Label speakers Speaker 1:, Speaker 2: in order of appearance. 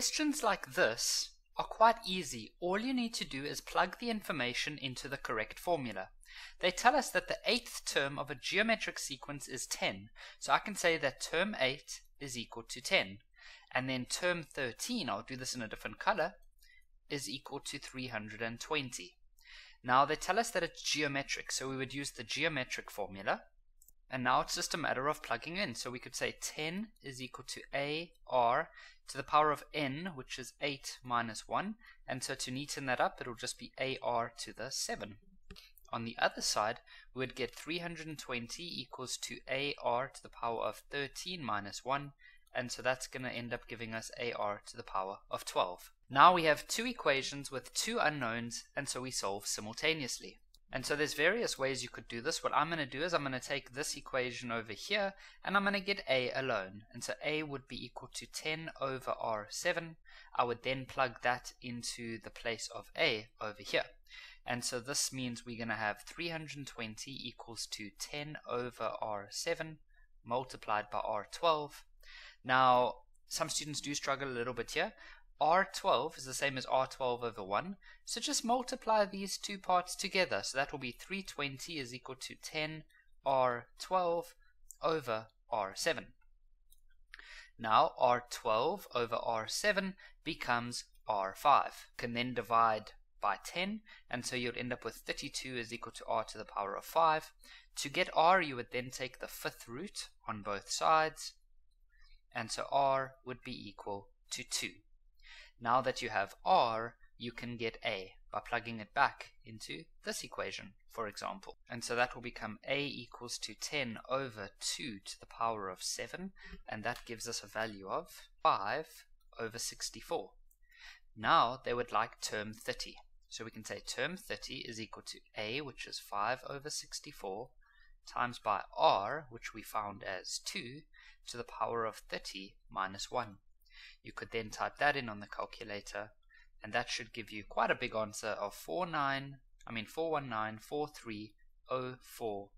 Speaker 1: Questions like this are quite easy. All you need to do is plug the information into the correct formula. They tell us that the eighth term of a geometric sequence is 10. So I can say that term 8 is equal to 10. And then term 13, I'll do this in a different color, is equal to 320. Now they tell us that it's geometric, so we would use the geometric formula. And now it's just a matter of plugging in. So we could say 10 is equal to AR to the power of n, which is 8 minus 1. And so to neaten that up, it'll just be AR to the 7. On the other side, we would get 320 equals to AR to the power of 13 minus 1. And so that's going to end up giving us AR to the power of 12. Now we have two equations with two unknowns, and so we solve simultaneously. And so there's various ways you could do this. What I'm going to do is I'm going to take this equation over here and I'm going to get A alone. And so A would be equal to 10 over R7. I would then plug that into the place of A over here. And so this means we're going to have 320 equals to 10 over R7 multiplied by R12. Now, some students do struggle a little bit here. R12 is the same as R12 over 1. So just multiply these two parts together. So that will be 320 is equal to 10 R12 over R7. Now R12 over R7 becomes R5. Can then divide by 10 and so you'd end up with 32 is equal to R to the power of 5. To get R you would then take the fifth root on both sides and so R would be equal to 2. Now that you have r, you can get a by plugging it back into this equation, for example. And so that will become a equals to 10 over 2 to the power of 7, and that gives us a value of 5 over 64. Now they would like term 30. So we can say term 30 is equal to a, which is 5 over 64, times by r, which we found as 2, to the power of 30 minus 1. You could then type that in on the calculator and that should give you quite a big answer of 49, I mean 4194304.